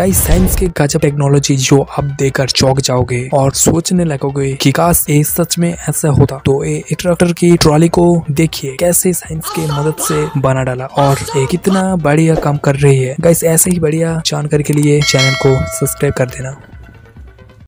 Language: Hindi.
गाइस साइंस के गजब टेक्नोलॉजी जो आप देखकर चौक जाओगे और सोचने लगोगे कि काश ये सच में ऐसा होता तो ये ट्रैक्टर की ट्रॉली को देखिए कैसे साइंस की मदद से बना डाला और ये कितना बढ़िया काम कर रही है। गाइस ऐसे ही बढ़िया जानकारी के लिए चैनल को सब्सक्राइब कर देना।